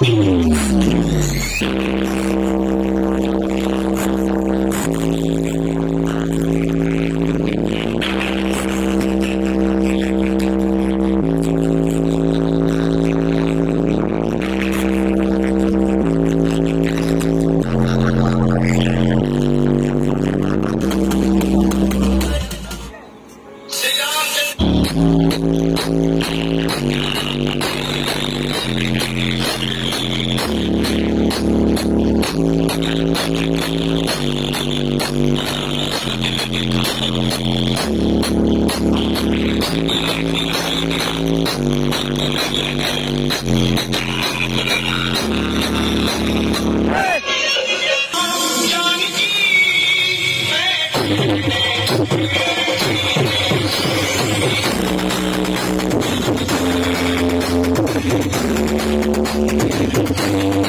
Thank Hey! Thank you.